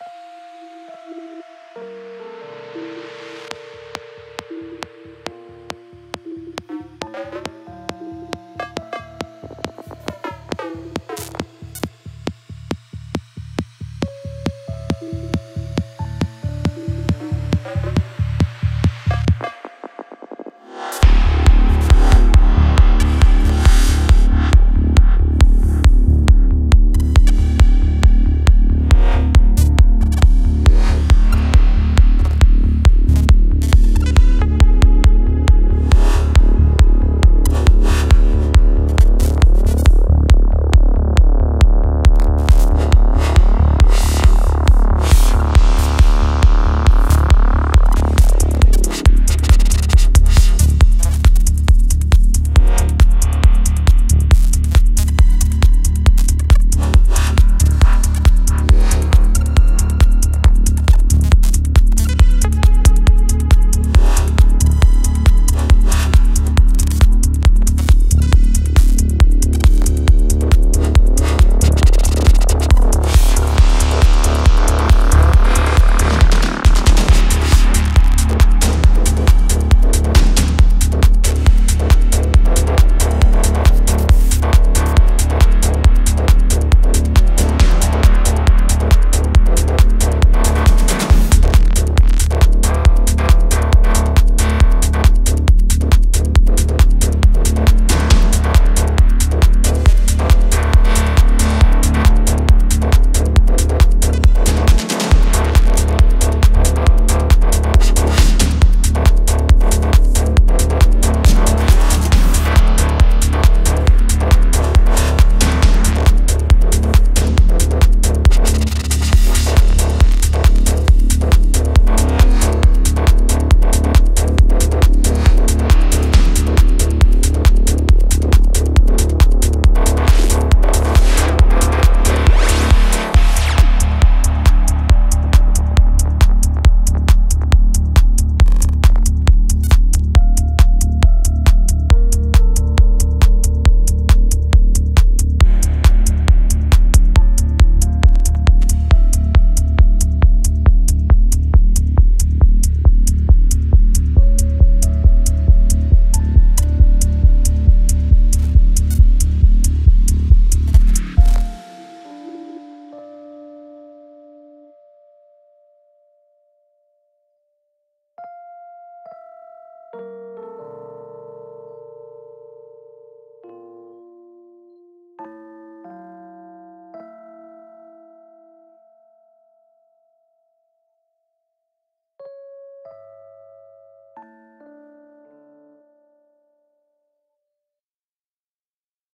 you